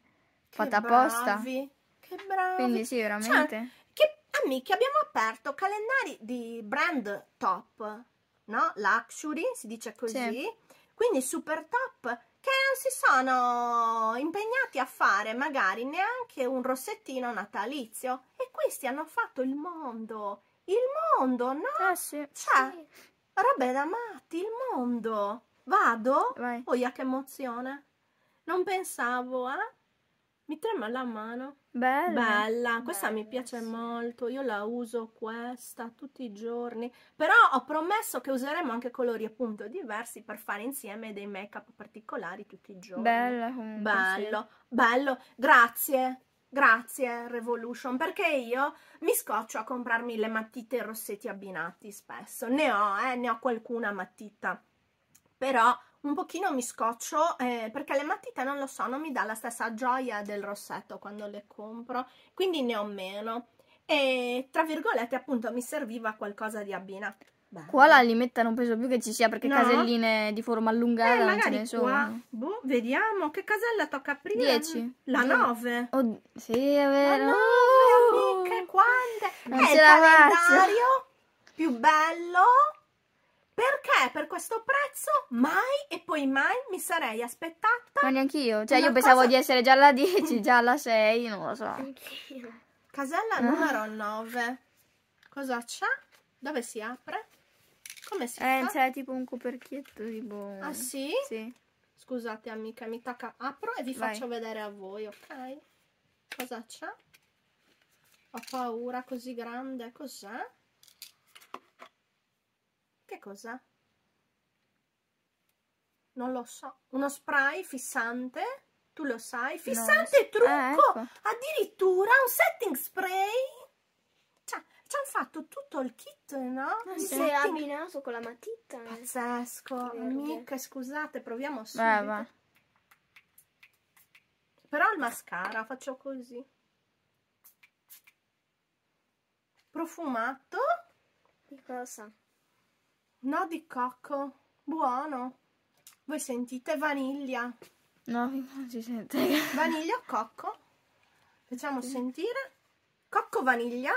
Che fatta apposta. Che bravi. Quindi sì, veramente. Che amiche, abbiamo aperto calendari di brand top, no? Luxury, si dice così. Sì. Quindi super top che non si sono impegnati a fare magari neanche un rossettino natalizio e questi hanno fatto il mondo. Il mondo, no? Ah, sì. Cioè, robe da matti, il mondo. Vado? Vai. Oia, che emozione. Non pensavo, eh? Mi trema la mano. Bella. Bella, questa mi Bella, piace sì. molto, io la uso questa tutti i giorni, però ho promesso che useremo anche colori appunto diversi per fare insieme dei make up particolari tutti i giorni. Bella comunque. Bello, bello, grazie, grazie Revolution, perché io mi scoccio a comprarmi le matite e rossetti abbinati spesso, ne ho, eh, ne ho qualcuna matita, però un pochino mi scoccio eh, perché le matite non lo so, non mi dà la stessa gioia del rossetto quando le compro, quindi ne ho meno e tra virgolette appunto mi serviva qualcosa di abbinato. Bello. Qua la limetta non penso più che ci sia perché No? caselline di forma allungata Eh, non ce ne qua, sono. boh, vediamo che casella tocca aprire. Dieci. La Sì. 9. Oh, sì, è vero. no, amiche, quante? Non È il la faccio. calendario più bello. Perché per questo prezzo mai e poi mai mi sarei aspettata Ma neanche io. Cioè, io pensavo cosa- di essere già alla 10, già alla 6, non lo so. Anch'io. casella Ah. numero 9. Cosa c'è? Dove si apre? Come si Eh, fa? c'è tipo un coperchietto, tipo... Ah sì? Sì. Scusate amica, mi tocca apro e vi Vai. faccio vedere a voi, ok? Cosa c'è? Ho paura così grande, cos'è? Che cos'è? Non lo so. Uno spray fissante? Tu lo sai? Fissante so. e trucco! Ah, ecco. Addirittura un setting spray! Cioè, ci hanno fatto tutto il kit, no? Si Il è abbinato con la matita. Pazzesco, Verde. amiche, scusate, proviamo subito. Brava. Però il mascara faccio così. Profumato, Di cosa? No di cocco, buono. Voi sentite vaniglia? No, [laughs] non si sente. Vaniglia o cocco? Facciamo sentire. Cocco vaniglia,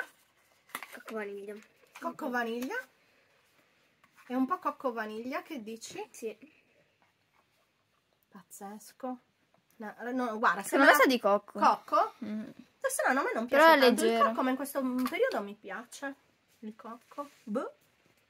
Cocco vaniglia. cocco vaniglia. E un po' cocco vaniglia, che dici? Sì. Pazzesco. No, no, guarda, se Secondo me sa di cocco. cocco, Mm. se no a me non Però piace è tanto il leggero. cocco, ma in questo periodo mi piace il cocco. Boh.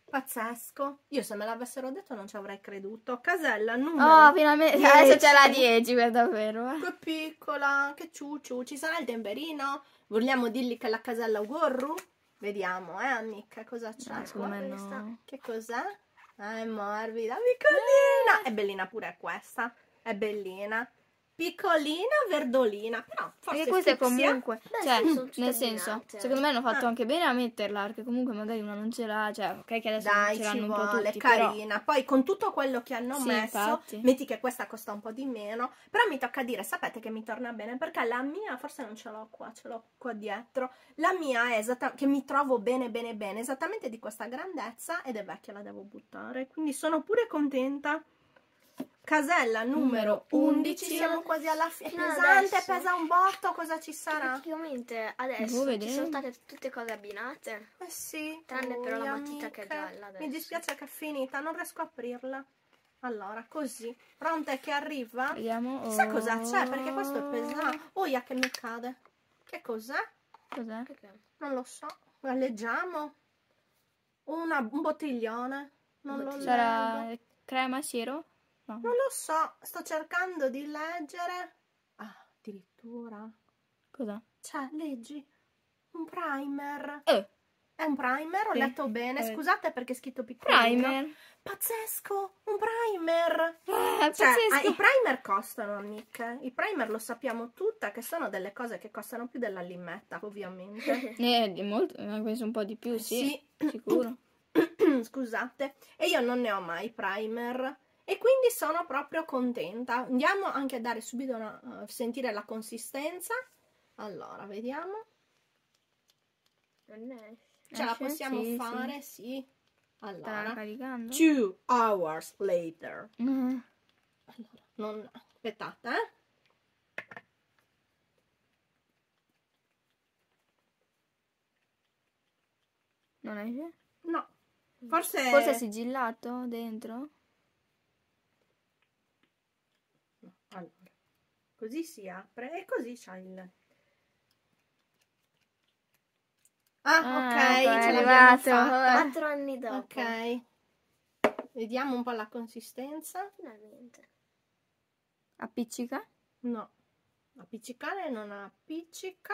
Pazzesco. Io se me l'avessero detto non ci avrei creduto. Casella numero Oh, finalmente. Adesso c'è la 10. 10, per davvero. eh. Che piccola, che ciuciu. Ci sarà il temperino? Vogliamo dirgli che la casella Gorru? Vediamo, eh, amica, cosa c'è? No. Che cos'è? Ah, è morbida, piccolina. È bellina pure questa. È bellina. Piccolina, verdolina. Però forse Perché questa è comunque, Beh, cioè, nel senso, abbinate. secondo me hanno fatto Ah. anche bene a metterla, perché comunque magari una non ce l'ha, cioè, ok che adesso Dai, ce l'hanno un po' vuole, tutti, però carina. Poi con tutto quello che hanno Sì, messo, infatti. metti che questa costa un po' di meno, però mi tocca dire, sapete che mi torna bene perché la mia, forse non ce l'ho qua, ce l'ho qua dietro. La mia è esattamente che mi trovo bene bene bene, esattamente di questa grandezza ed è vecchia, la devo buttare, quindi sono pure contenta. Casella numero Numero 11, 11. siamo quasi alla fine. È ad pesante, adesso. pesa un botto, cosa ci sarà? Praticamente adesso Vuoi ci vedere? sono state tutte cose abbinate. Eh sì. Tranne però la matita che è amiche. gialla Mi adesso. dispiace che è finita, non riesco a aprirla. Allora, così. Pronta che arriva? vediamo. Chissà cosa c'è, Oh. perché questo è pesante. Oia che mi cade. Che cos'è? Cos'è? Non lo so. La leggiamo. Una- un bottiglione. Non lo leggo. Sarà crema siero? No. Non lo so. Sto cercando di leggere. Ah, addirittura. Cos'è? Cioè, leggi. Un primer. Eh, È un primer, ho Sì. letto bene. Eh. Scusate perché è scritto piccolino. primer. Pazzesco, un primer. Ah, Cioè, ah, pazzesco. i primer costano, amiche. I primer lo sappiamo tutta che sono delle cose che costano più della limetta, ovviamente. [laughs] Eh, molto, penso un po' di più, sì, sicuro. [coughs] Scusate. E io non ne ho mai primer. E quindi sono proprio contenta. Andiamo anche a dare subito una, a sentire la consistenza. Allora, vediamo. È... Ce la possiamo Sì, sì. fare, sì. Sta Allora, caricando? two hours later. Mm. Allora, non... aspettate, eh. Non esce? No. Forse... Forse è sigillato dentro? No, Allora, così si apre e così c'ha il... Ah, Ah, ok, ecco, è ce l'abbiamo fatta. Quattro anni dopo. Ok. Vediamo un po' la consistenza. Finalmente. Appiccica? No, appiccicare non appiccica.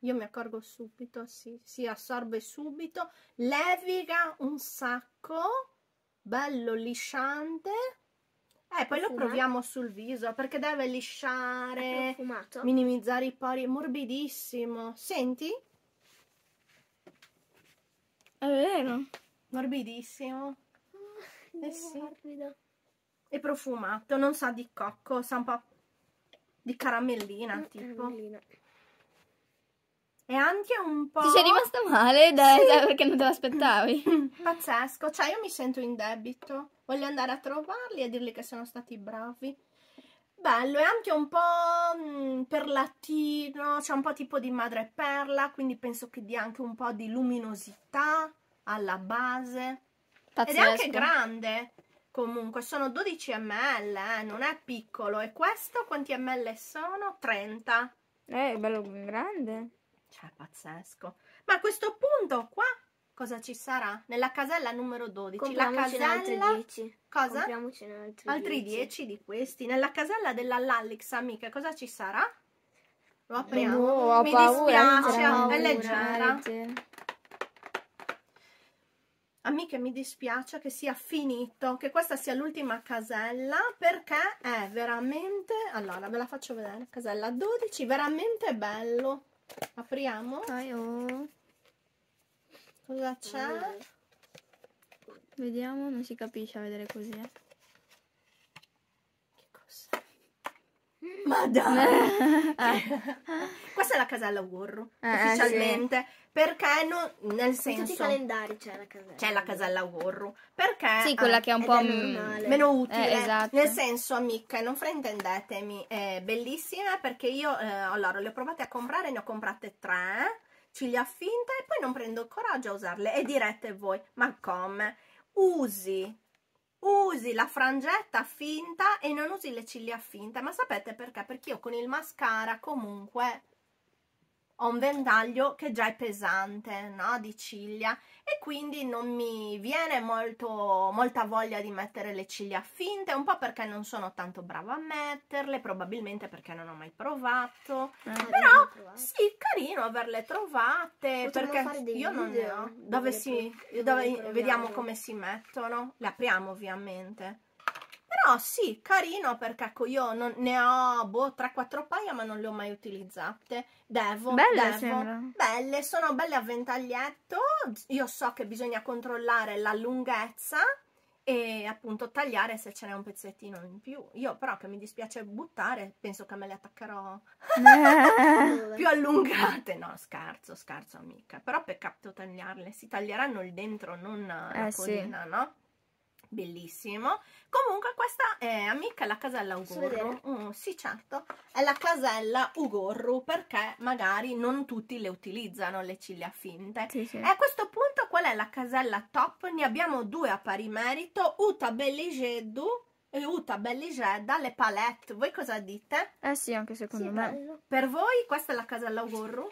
Io mi accorgo subito, sì, si assorbe subito. Leviga un sacco. Bello lisciante. Eh, poi lo proviamo sul viso perché deve lisciare, minimizzare i pori. Morbidissimo. Senti? È vero. Morbidissimo. Eh sì. Morbido. E profumato, non sa di cocco, sa un po' di caramellina, Mm, tipo. caramellino. E anche un po'... Ti sei rimasta male dai, Sì. dai, perché non te l'aspettavi. [laughs] Pazzesco, cioè io mi sento in debito. Voglio andare a trovarli e dirgli che sono stati bravi. Bello, è anche un po' mm, perlatino, c'è un po' tipo di madreperla, quindi penso che dia anche un po' di luminosità alla base. Ed è anche grande. Comunque, sono 12 ml, eh, non è piccolo. E questo quanti ml sono? 30. Eh, è bello grande. Cioè, pazzesco. Ma a questo punto qua cosa ci sarà? Nella casella numero 12. La Compriamocene altri casella... 10. Cosa? Altri, Altri 10 di questi. Nella casella della Lallix, amiche, cosa ci sarà? Lo apriamo. No, Mi paura, dispiace, paura, leggera. è leggera. Amiche, mi dispiace che sia finito, che questa sia l'ultima casella, perché è veramente... Allora, ve la faccio vedere. Casella 12, veramente bello. Apriamo. Dai, oh. Cosa c'è? Vediamo, non si capisce a vedere così. eh. Che cos'è? Ma dai! [laughs] Questa è la casella Wurru, Eh, eh, ufficialmente, perché no- nel In tutti i senso calendari c'è la casella. c'è la casella Wurru, perché Sì, quella eh, che è un ed po' è meno utile, Eh, esatto. nel senso amiche, non fraintendetemi, è bellissima perché io eh, allora le ho provate a comprare, ne ho comprate tre, ciglia finte e poi non prendo il coraggio a usarle e direte voi, ma come? Usi usi la frangetta finta e non usi le ciglia finte. Ma sapete perché? Perché io con il mascara comunque ho un ventaglio che già è pesante, no? Di ciglia e quindi non mi viene molto, molta voglia di mettere le ciglia finte, un po' perché non sono tanto brava a metterle, probabilmente perché non ho mai provato. Eh, Però sì, carino averle trovate Potremmo perché io non ne ho. dove Dove, si, dove vediamo come si mettono. Le apriamo ovviamente. Però sì, carino perché ecco io non, ne ho boh 3-4 paia ma non le ho mai utilizzate. Devo, Belle devo. Belle, sono belle a ventaglietto. Io so che bisogna controllare la lunghezza e appunto tagliare se ce n'è un pezzettino in più. Io però che mi dispiace buttare, penso che me le attaccherò [laughs] più allungate. No, scherzo, scherzo amica. Però peccato tagliarle. Si taglieranno il dentro, non la Eh, sì. codina, no? Bellissimo. Comunque questa è amica la casella Ugorru. Mm, sì, certo. È la casella Ugorru perché magari non tutti le utilizzano le ciglia finte. Sì, sì. E a questo punto qual è la casella top? Ne abbiamo due a pari merito, Uta Belligedu e Uta Belligeda, le palette. Voi cosa dite? Eh sì, anche secondo Sì, me. bello. Per voi questa è la casella Ugorru?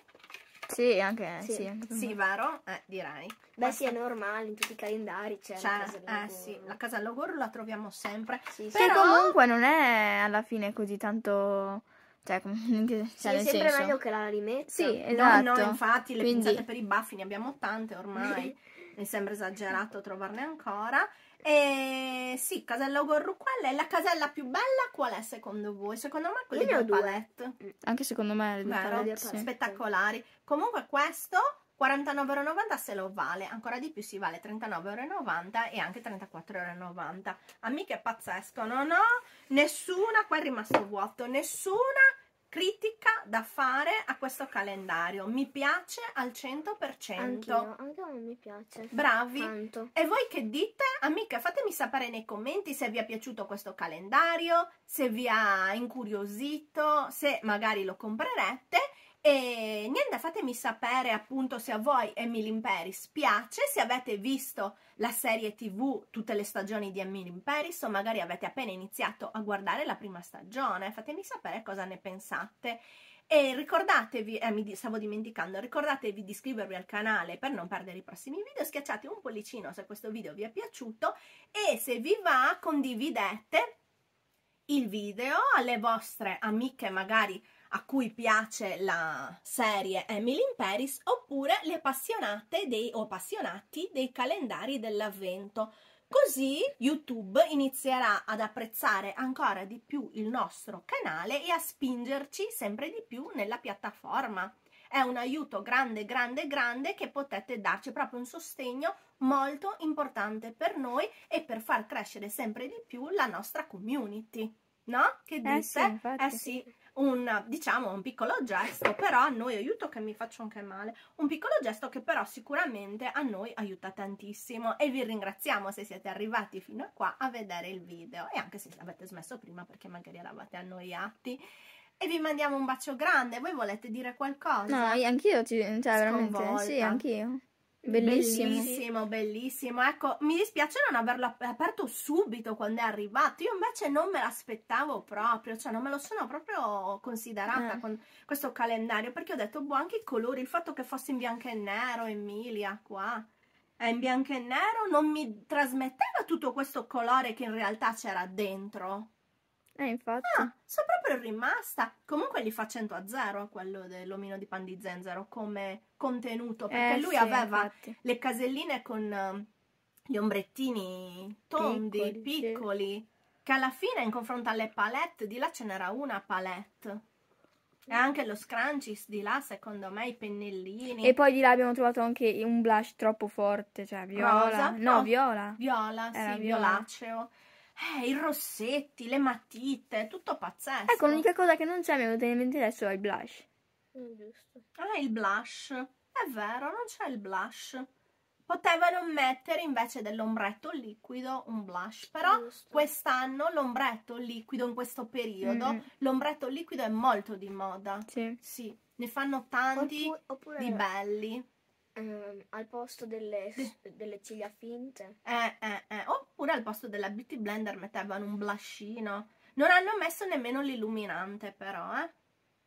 Sì, anche, Sì. sì, anche Sì, vero? Eh, direi. Beh, Questa- sì, è normale, in tutti i calendari c'è, la casella eh sì, la casella Ugorru la troviamo sempre. Sì, sì. Che Però- comunque non è alla fine così tanto... Cioè, com- [laughs] che- Sì, cioè, è nel sempre senso... meglio che la rimetta. Sì, No, esatto. no, infatti le Quindi- pinzette per i baffi ne abbiamo tante ormai. [laughs] Mi sembra esagerato trovarne ancora. E sì, casella Ugorru, quella è la casella più bella. Qual è secondo voi? Secondo me quelle ho due due. palette. Anche secondo me le due Vero? palette, Le sì. palette. Spettacolari. Comunque questo 49,90€ se lo vale, ancora di più si vale 39,90€ e anche 34,90€. Amiche pazzesco, non ho nessuna, qua è rimasto vuoto, nessuna critica da fare a questo calendario. Mi piace al 100%. Anch'io, anche a me mi piace. Bravi. Tanto. E voi che dite? Amiche, fatemi sapere nei commenti se vi è piaciuto questo calendario, se vi ha incuriosito, se magari lo comprerete. E niente, fatemi sapere appunto se a voi Emily in Paris piace, se avete visto la serie tv tutte le stagioni di Emily in Paris o magari avete appena iniziato a guardare la prima stagione. Fatemi sapere cosa ne pensate. E ricordatevi, eh, mi stavo dimenticando, ricordatevi di iscrivervi al canale per non perdere i prossimi video, schiacciate un pollicino se questo video vi è piaciuto e se vi va condividete il video alle vostre amiche magari a cui piace la serie Emily in Paris oppure le appassionate dei, o appassionati dei calendari dell'avvento. Così YouTube inizierà ad apprezzare ancora di più il nostro canale e a spingerci sempre di più nella piattaforma. È un aiuto grande, grande, grande che potete darci proprio un sostegno molto importante per noi e per far crescere sempre di più la nostra community. No? Che dite? Eh sì. Eh sì, un diciamo un piccolo gesto, però a noi aiuto che mi faccio anche male. Un piccolo gesto che però sicuramente a noi aiuta tantissimo e vi ringraziamo se siete arrivati fino a qua a vedere il video e anche se avete smesso prima perché magari eravate annoiati. E vi mandiamo un bacio grande. Voi volete dire qualcosa? No, io- anch'io, ci, cioè veramente, sì, anch'io. Bellissimo. Bellissimo, bellissimo. Ecco, mi dispiace non averlo ap- aperto subito quando è arrivato. Io invece non me l'aspettavo proprio, cioè non me lo sono proprio considerata Eh. con questo calendario perché ho detto, boh, anche i colori, il fatto che fosse in bianco e nero, Emilia, qua è in bianco e nero, non mi trasmetteva tutto questo colore che in realtà c'era dentro. Eh, infatti. Ah, sono proprio rimasta. Comunque gli fa 100 a 0 quello dell'omino di pan di zenzero come contenuto, perché Eh, lui sì, aveva infatti. le caselline con eh, gli ombrettini tondi, Piccoli, piccoli, sì. che alla fine in confronto alle palette, di là ce n'era una palette. E anche lo scrunchies di là, secondo me, i pennellini. E poi di là abbiamo trovato anche un blush troppo forte, cioè viola. Rosa? No, No. viola. Viola, Era sì, viola. Eh, i rossetti, le matite, tutto pazzesco. Ecco, l'unica cosa che non c'è, mi è venuta in mente adesso, è il blush. Mm, giusto. Ah, il blush. È vero, non c'è il blush. Potevano mettere invece dell'ombretto liquido un blush, però quest'anno l'ombretto liquido in questo periodo, Mm. l'ombretto liquido è molto di moda. Sì. Sì, ne fanno tanti Oppu- oppure di belli. Ehm, al posto delle, delle ciglia finte. Eh, eh, eh. Oppure al posto della beauty blender mettevano un blushino. Non hanno messo nemmeno l'illuminante, però, eh.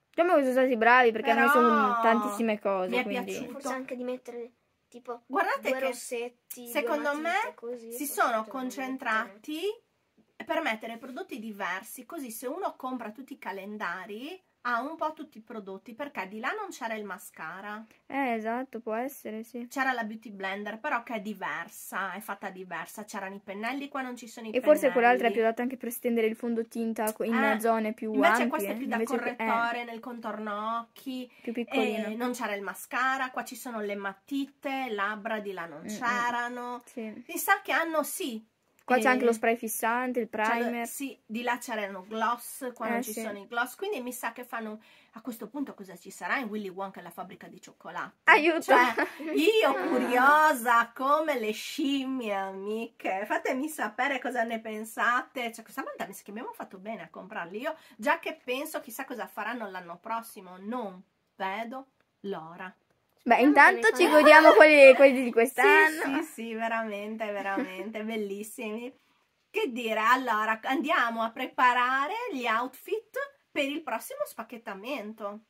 Diciamo che sono stati bravi perché hanno Però messo tantissime cose. mi è quindi... piaciuto. Forse anche di mettere tipo Guardate due che rossetti, due secondo me così, si sono concentrati per mettere prodotti diversi, così se uno compra tutti i calendari ha un po' tutti i prodotti, perché di là non c'era il mascara, Eh, esatto, può essere, sì. c'era la beauty blender, però che è diversa, è fatta diversa, c'erano i pennelli, qua non ci sono i E pennelli. forse quell'altra è più adatta anche per stendere il fondotinta in Eh, zone più Invece ampie. questo è più da Invece- correttore nel contorno occhi, eh, più piccolino. e non c'era il mascara, qua ci sono le matite, labbra di là non Mm, mm. c'erano. Sì. Mi sa che hanno sì. Qua c'è eh, anche lo spray fissante, il c'è primer. sì, di là c'erano gloss, qua non Eh, ci sì. sono i gloss, quindi mi sa che fanno a questo punto cosa ci sarà in Willy Wonka la fabbrica di cioccolato. Aiuto! Cioè, io [laughs] curiosa come le scimmie amiche, fatemi sapere cosa ne pensate. Cioè, questa volta mi sa che abbiamo fatto bene a comprarli. Io già che penso chissà cosa faranno l'anno prossimo, non vedo l'ora. Beh, intanto ci godiamo quelli, quelli di quest'anno. Sì, sì, sì, veramente, veramente, bellissimi. Che dire, allora andiamo a preparare gli outfit per il prossimo spacchettamento.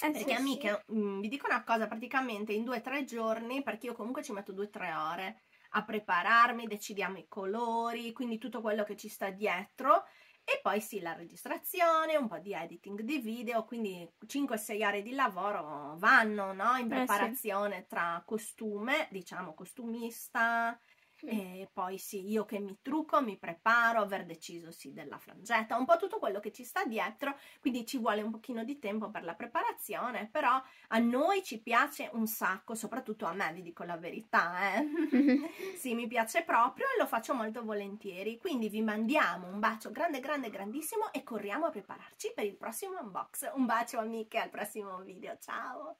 Eh, Perché sì. amiche, mm, vi dico una cosa, praticamente in due o tre giorni, perché io comunque ci metto due o tre ore a prepararmi, decidiamo i colori, quindi tutto quello che ci sta dietro. E poi sì, la registrazione, un po' di editing di video, quindi 5-6 ore di lavoro vanno, no? In Eh, sì. preparazione tra costume, diciamo costumista, e poi sì, io che mi trucco, mi preparo, aver deciso sì della frangetta, un po' tutto quello che ci sta dietro, quindi ci vuole un pochino di tempo per la preparazione, però a noi ci piace un sacco, soprattutto a me, vi dico la verità, eh. [laughs] sì, mi piace proprio e lo faccio molto volentieri, quindi vi mandiamo un bacio grande, grande, grandissimo e corriamo a prepararci per il prossimo unbox. Un bacio amiche, al prossimo video, ciao!